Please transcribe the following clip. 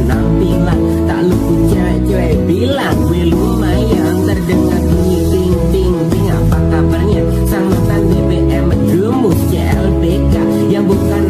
penampilan Tak lucunya cewek bilang gue lumayan Terdengar bunyi ting ting ting. Apa kabarnya? Sangutan BBM rumus CLBK Yang bukan